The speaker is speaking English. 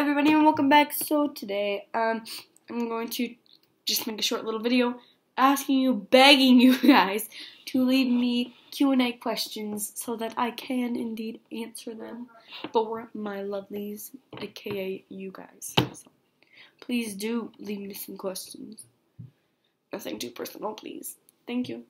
everybody and welcome back. So today, um, I'm going to just make a short little video asking you, begging you guys to leave me Q&A questions so that I can indeed answer them for my lovelies, aka you guys. So please do leave me some questions. Nothing too personal, please. Thank you.